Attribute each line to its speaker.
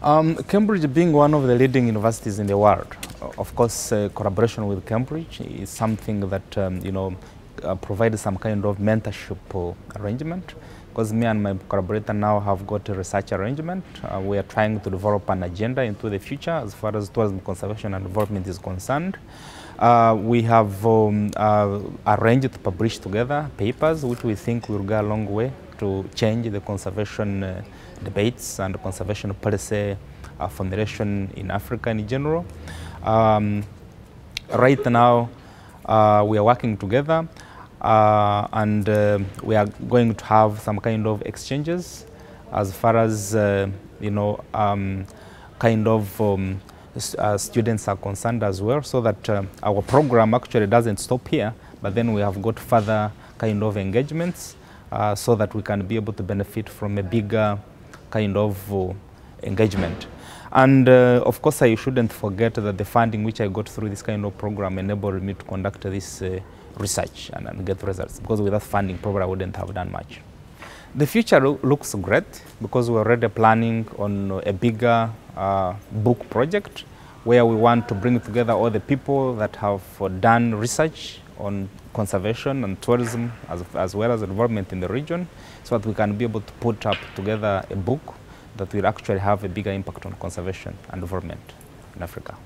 Speaker 1: Um, Cambridge being one of the leading universities in the world, of course, uh, collaboration with Cambridge is something that um, you know uh, provides some kind of mentorship uh, arrangement. Because me and my collaborator now have got a research arrangement. Uh, we are trying to develop an agenda into the future as far as tourism conservation and development is concerned. Uh, we have um, uh, arranged to publish together papers which we think will go a long way to change the conservation uh, debates and conservation policy uh, formulation in Africa in general. Um, right now, uh, we are working together uh, and uh, we are going to have some kind of exchanges as far as, uh, you know, um, kind of um, students are concerned as well so that our program actually doesn't stop here, but then we have got further kind of engagements uh, so that we can be able to benefit from a bigger kind of uh, engagement. And uh, of course, I shouldn't forget that the funding which I got through this kind of program enabled me to conduct this uh, research and, and, get results because without funding, probably I wouldn't have done much. The future lo looks great because we're already planning on a bigger uh, book project where we want to bring together all the people that have done research on conservation and tourism as, as well as development in the region so that we can be able to put up together a book that will actually have a bigger impact on conservation and development in Africa.